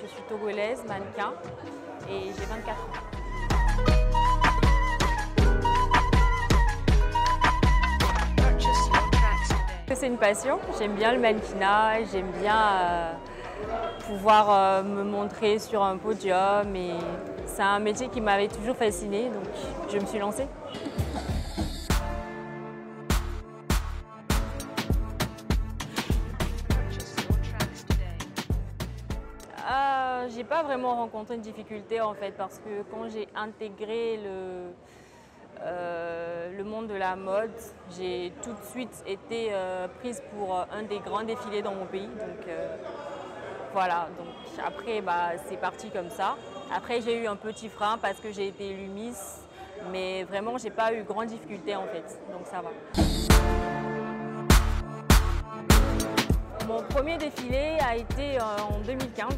Je suis togolaise, mannequin et j'ai 24 ans. C'est une passion, j'aime bien le mannequinat, j'aime bien euh, pouvoir euh, me montrer sur un podium et c'est un métier qui m'avait toujours fasciné donc je me suis lancée. J'ai pas vraiment rencontré une difficulté en fait parce que quand j'ai intégré le, euh, le monde de la mode, j'ai tout de suite été euh, prise pour euh, un des grands défilés dans mon pays. Donc voilà, donc après bah, c'est parti comme ça. Après j'ai eu un petit frein parce que j'ai été élue Miss, mais vraiment j'ai pas eu grande difficulté en fait, donc ça va. Mon premier défilé a été en 2015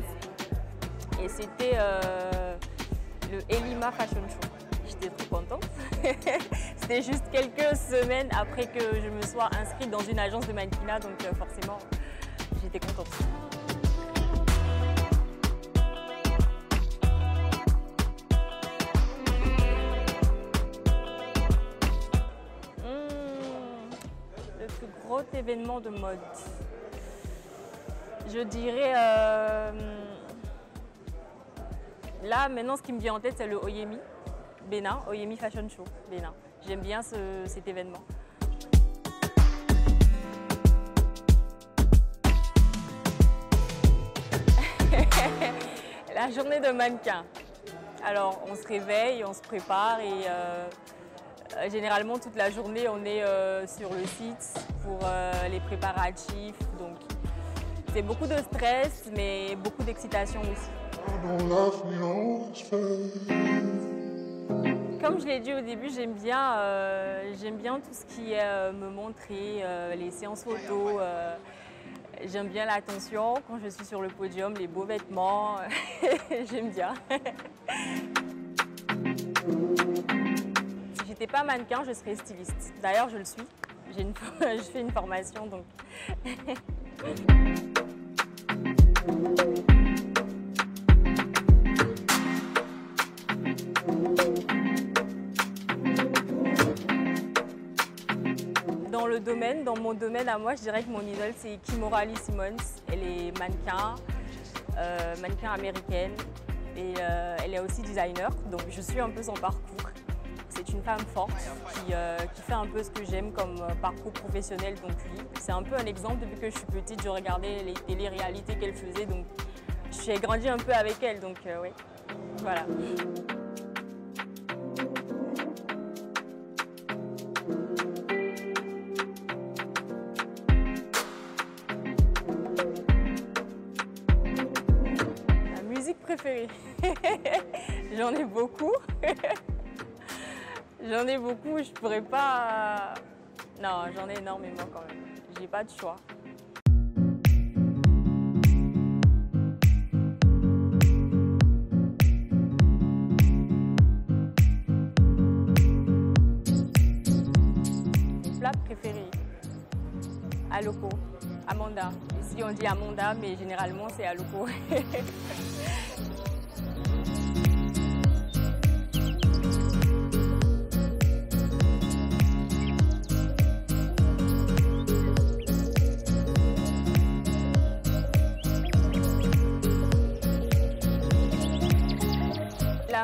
et c'était le Elima Fashion Show j'étais trop contente. C'était juste quelques semaines après que je me sois inscrite dans une agence de mannequinat, donc euh, forcément, j'étais contente. Hmm, le plus gros événement de mode. Je dirais... Euh, là, maintenant, ce qui me vient en tête, c'est le Oyemi. Bénin, Oyemi Fashion Show, Bénin. J'aime bien cet événement. La journée de mannequin. Alors, on se réveille, on se prépare et euh, généralement toute la journée, on est euh, sur le site pour euh, les préparatifs. Donc, c'est beaucoup de stress, mais beaucoup d'excitation aussi. Comme je l'ai dit au début, j'aime bien, euh, bien tout ce qui est euh, me montrer, euh, les séances photos. j'aime bien l'attention quand je suis sur le podium, les beaux vêtements. j'aime bien. si j'étais pas mannequin, je serais styliste. D'ailleurs, je le suis. Une, je fais une formation donc. Dans le domaine, dans mon domaine à moi, je dirais que mon idole c'est Kimora Lee Simmons. Elle est mannequin, euh, mannequin américaine et euh, elle est aussi designer. Donc je suis un peu son parcours. C'est une femme forte qui, euh, fait un peu ce que j'aime comme parcours professionnel. Donc oui, c'est un peu un exemple. Depuis que je suis petite, je regardais les télé-réalités qu'elle faisait. Donc j'ai grandi un peu avec elle. Donc oui, voilà. J'en ai beaucoup. j'en ai beaucoup, je pourrais pas... Non, j'en ai énormément quand même. J'ai pas de choix. Mon plat préféré Aloko, Amanda. Ici on dit Amanda, mais généralement c'est Aloko.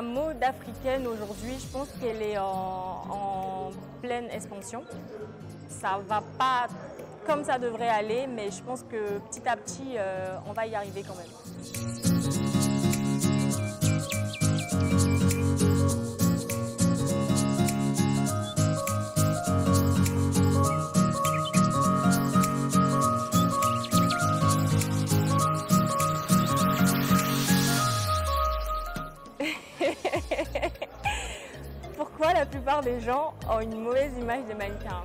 La mode africaine aujourd'hui, je pense qu'elle est en, pleine expansion. Ça va pas comme ça devrait aller, mais je pense que petit à petit, euh, on va y arriver quand même. Pourquoi la plupart des gens ont une mauvaise image des mannequins?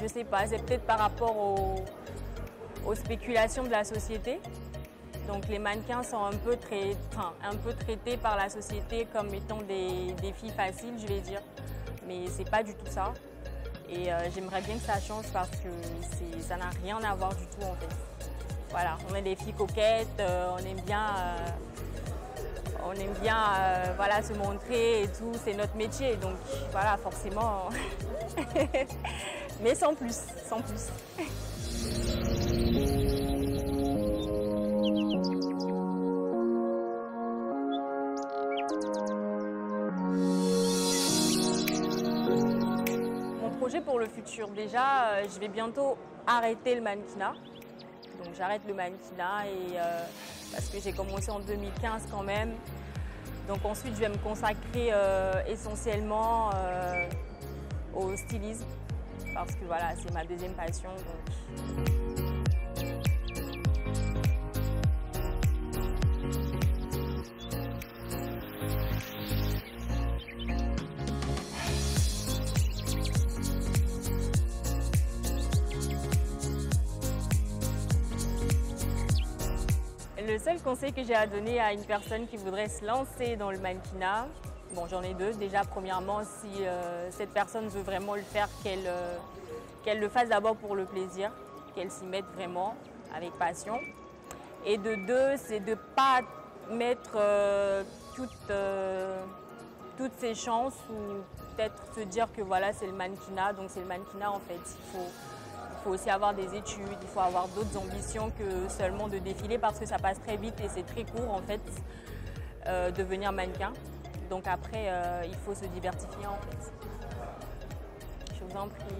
Je sais pas, c'est peut-être par rapport aux, spéculations de la société. Donc les mannequins sont un peu, un peu traités par la société comme étant des, filles faciles, je vais dire. Mais c'est pas du tout ça. Et euh, j'aimerais bien que ça change parce que ça n'a rien à voir du tout en fait. Voilà, on est des filles coquettes, on aime bien on aime bien voilà, se montrer et tout, c'est notre métier, donc voilà, forcément, mais sans plus, sans plus. Mon projet pour le futur, déjà, euh, je vais bientôt arrêter le mannequinat. Donc j'arrête le mannequinat et, euh, parce que j'ai commencé en 2015 quand même. Donc ensuite, je vais me consacrer euh, essentiellement au stylisme parce que voilà, c'est ma deuxième passion. Le seul conseil que j'ai à donner à une personne qui voudrait se lancer dans le mannequinat, bon j'en ai deux. Déjà premièrement, si euh, cette personne veut vraiment le faire, euh, qu'elle le fasse d'abord pour le plaisir, qu'elle s'y mette vraiment avec passion. Et de deux, c'est de ne pas mettre euh, toutes, toutes ses chances ou peut-être se dire que voilà c'est le mannequinat, donc c'est le mannequinat en fait. Il faut, il faut aussi avoir des études, il faut avoir d'autres ambitions que seulement de défiler parce que ça passe très vite et c'est très court en fait, euh, devenir mannequin. Donc après, euh, il faut se diversifier en fait. Je vous en prie.